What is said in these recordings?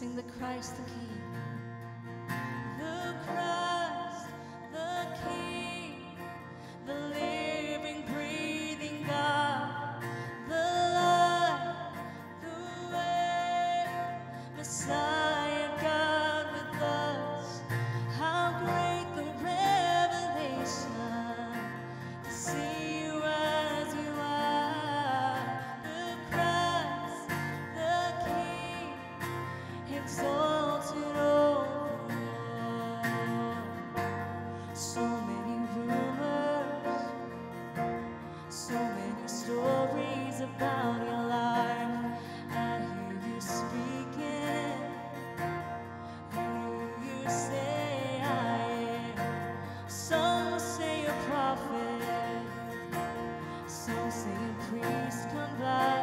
sing the Christ the King. please come back.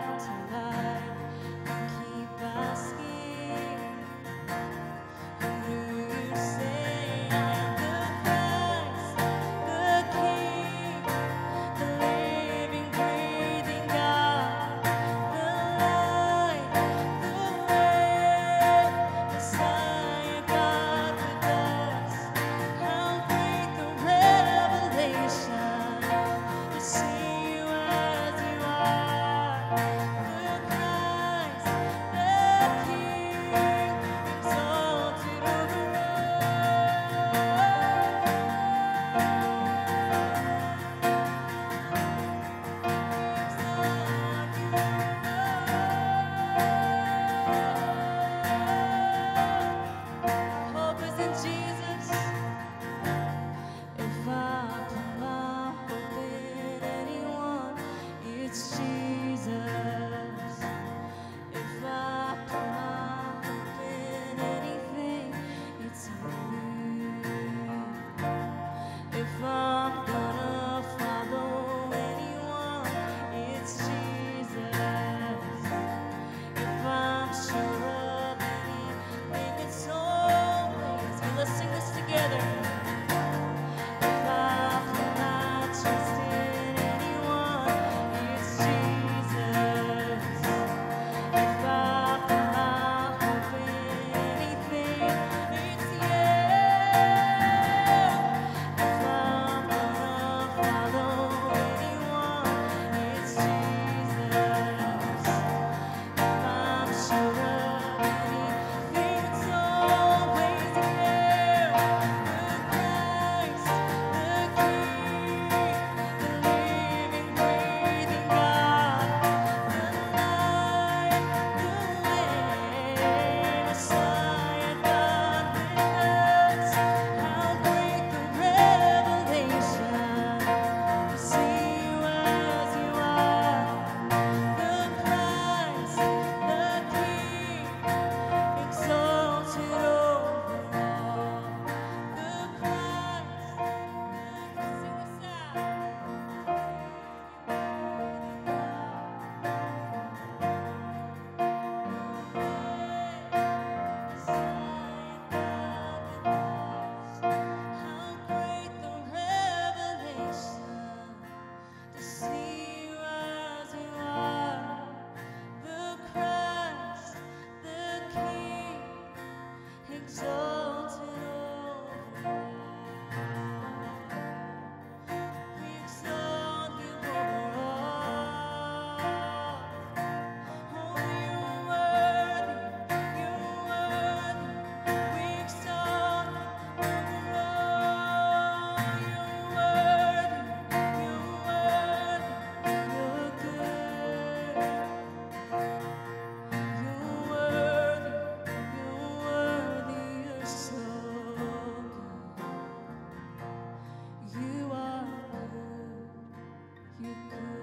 you.